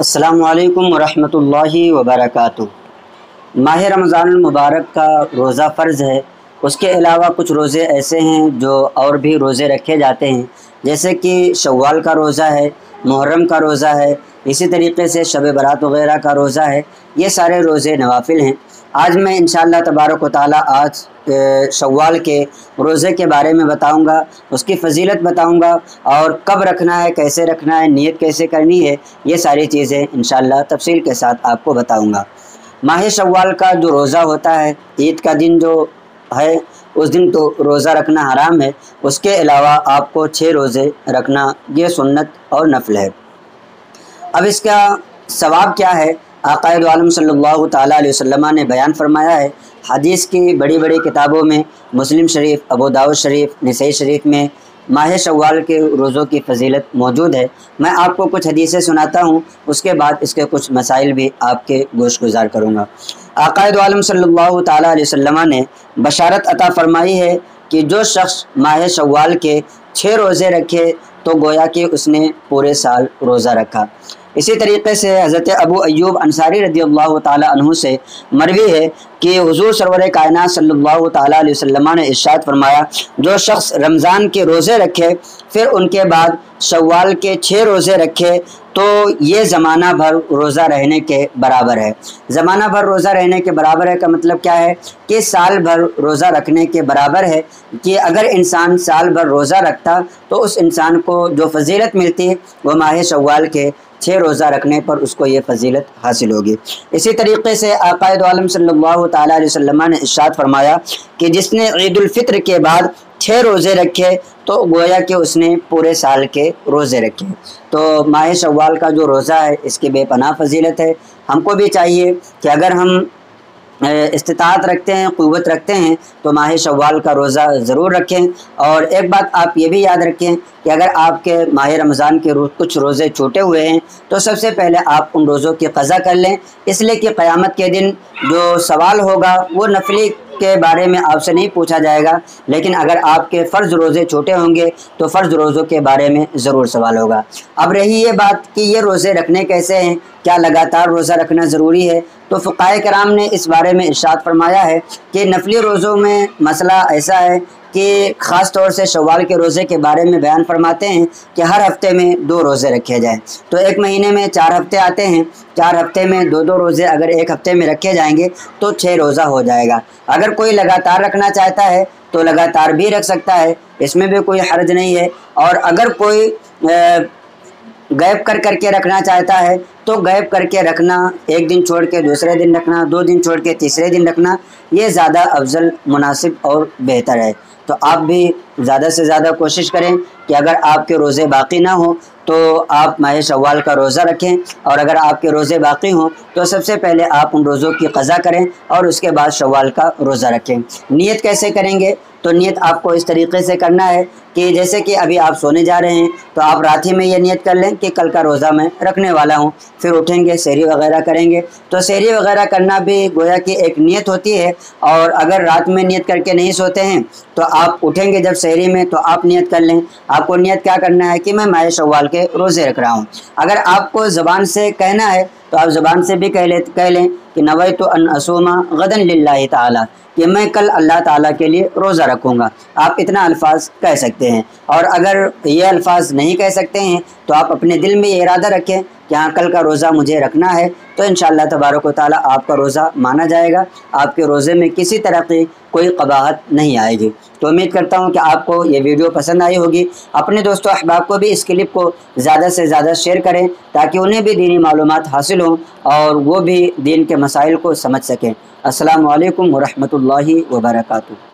السلام علیکم ورحمۃ اللہ وبرکاتہ۔ ماہ رمضان المبارک کا روزہ فرض ہے۔ اس کے علاوہ کچھ روزے ایسے ہیں جو اور بھی روزے رکھے جاتے ہیں، جیسے کہ شوال کا روزہ ہے، محرم کا روزہ ہے اسی طریقے سے شب برات وغیرہ کا روزہ ہے۔ یہ سارے روزے نوافل ہیں۔ آج میں انشاءاللہ تبارک و تعالیٰ آج شوال کے روزے کے بارے میں بتاؤں گا۔ اس کی فضیلت بتاؤں گا۔ اور کب رکھنا ہے، کیسے رکھنا ہے، نیت کیسے کرنی ہے، یہ ساری چیزیں انشاءاللہ تفصیل کے ساتھ آپ کو بتاؤں گا۔ ماہ شوال کا جو روزہ ہوتا ہے، عید کا دن جو ہے، اس دن تو روزہ رکھنا حرام ہے۔ اس کے علاوہ آپ کو چھ روزے رکھنا، یہ سنت اور نفل ہے۔ اب اس کا ثواب کیا ہے؟ عقائد عالم صلی اللہ تعالیٰ علیہ وسلم نے بیان فرمایا ہے، حدیث کی بڑی بڑی کتابوں میں، مسلم شریف، ابو داود شریف، نسائی شریف میں ماہ شوال کے روزوں کی فضیلت موجود ہے۔ میں آپ کو کچھ حدیثیں سناتا ہوں، اس کے بعد اس کے کچھ مسائل بھی آپ کے گوشت گزار کروں گا۔ عقائد عالم صلی اللہ تعالیٰ علیہ وسلم نے بشارت عطا فرمائی ہے کہ جو شخص ماہ شوال کے چھ روزے رکھے تو گویا کہ اس نے پورے سال روزہ رکھا۔ اسی طریقے سے حضرت ابو ایوب انصاری رضی اللہ تعالیٰ عنہ سے مروی ہے کہ حضور سرور کائنات صلی اللہ تعالیٰ علیہ وسلم نے ارشاد فرمایا، جو شخص رمضان کے روزے رکھے، پھر ان کے بعد شوال کے چھ روزے رکھے تو یہ زمانہ بھر روزہ رہنے کے برابر ہے۔ زمانہ بھر روزہ رہنے کے برابر ہے کا مطلب کیا ہے کہ سال بھر روزہ رکھنے کے برابر ہے کہ اگر انسان سال بھر روزہ رکھتا تو اس انسان کو جو فضیلت ملتی ہے وہ ماہ شوال کے چھ روزہ رکھنے پر اس کو یہ فضیلت حاصل ہوگی۔ اسی طریقے سے عقائد عالم صلی اللہ تعالیٰ علیہ وسلم نے ارشاد فرمایا کہ جس نے عید الفطر کے بعد چھ روزے رکھے تو گویا کہ اس نے پورے سال کے روزے رکھے۔ تو ماہ شوال کا جو روزہ ہے، اس کی بے پناہ فضیلت ہے۔ ہم کو بھی چاہیے کہ اگر ہم استطاعت رکھتے ہیں، قوت رکھتے ہیں، تو ماہ شوال کا روزہ ضرور رکھیں۔ اور ایک بات آپ یہ بھی یاد رکھیں کہ اگر آپ کے ماہ رمضان کے روز کچھ روزے چھوٹے ہوئے ہیں، تو سب سے پہلے آپ ان روزوں کی قضا کر لیں۔ اس لیے کہ قیامت کے دن جو سوال ہوگا، وہ نفلی کے بارے میں آپ سے نہیں پوچھا جائے گا، لیکن اگر آپ کے فرض روزے چھوٹے ہوں گے تو فرض روزوں کے بارے میں ضرور سوال ہوگا۔ اب رہی یہ بات کہ یہ روزے رکھنے کیسے ہیں؟ کیا لگاتار روزہ رکھنا ضروری ہے؟ تو فقائے کرام نے اس بارے میں ارشاد فرمایا ہے کہ نفلی روزوں میں مسئلہ ایسا ہے کہ خاص طور سے شوال کے روزے کے بارے میں بیان فرماتے ہیں کہ ہر ہفتے میں دو روزے رکھے جائیں۔ تو ایک مہینے میں چار ہفتے آتے ہیں، چار ہفتے میں دو دو روزے اگر ایک ہفتے میں رکھے جائیں گے تو چھ روزہ ہو جائے گا۔ اگر کوئی لگاتار رکھنا چاہتا ہے تو لگاتار بھی رکھ سکتا ہے، اس میں بھی کوئی حرج نہیں ہے۔ اور اگر کوئی غیب کر کر کے رکھنا چاہتا ہے تو غیب کر کے رکھنا، ایک دن چھوڑ کے دوسرے دن رکھنا، دو دن چھوڑ کے تیسرے دن رکھنا، یہ زیادہ افضل، مناسب اور بہتر ہے۔ تو آپ بھی زیادہ سے زیادہ کوشش کریں کہ اگر آپ کے روزے باقی نہ ہوں تو آپ ماہ شوال کا روزہ رکھیں اور اگر آپ کے روزے باقی ہوں تو سب سے پہلے آپ ان روزوں کی قضا کریں اور اس کے بعد شوال کا روزہ رکھیں۔ نیت کیسے کریں گے؟ تو نیت آپ کو اس طریقے سے کرنا ہے کہ جیسے کہ ابھی آپ سونے جا رہے ہیں، تو آپ رات ہی میں یہ نیت کر لیں کہ کل کا روزہ میں رکھنے والا ہوں۔ پھر اٹھیں گے، سیری وغیرہ کریں گے۔ تو سیری وغیرہ کرنا بھی گویا کہ ایک نیت ہوتی ہے۔ اور اگر رات میں نیت کر کے نہیں سوتے ہیں، تو آپ اٹھیں گے جب سحری میں، تو آپ نیت کر لیں۔ آپ کو نیت کیا کرنا ہے کہ میں ماہ شوال کے روزے رکھ رہا ہوں۔ اگر آپ کو زبان سے کہنا ہے تو آپ زبان سے بھی کہہ لیں کہہ لیں کہ نوئی تو ان اسوما غدن للہ تعالیٰ، کہ میں کل اللہ تعالیٰ کے لیے روزہ رکھوں گا۔ آپ اتنا الفاظ کہہ سکتے ہیں۔ اور اگر یہ الفاظ نہیں کہہ سکتے ہیں، تو آپ اپنے دل میں یہ ارادہ رکھیں کہ ہاں کل کا روزہ مجھے رکھنا ہے، تو انشاءاللہ تبارک و تعالیٰ آپ کا روزہ مانا جائے گا۔ آپ کے روزے میں کسی طرح کی کوئی قباحت نہیں آئے گی۔ تو امید کرتا ہوں کہ آپ کو یہ ویڈیو پسند آئی ہوگی۔ اپنے دوستوں احباب کو بھی اس کلپ کو زیادہ سے زیادہ شیئر کریں تاکہ انہیں بھی دینی معلومات حاصل ہوں اور وہ بھی دین کے مسائل کو سمجھ سکیں۔ السلام علیکم ورحمۃ اللہ وبرکاتہ۔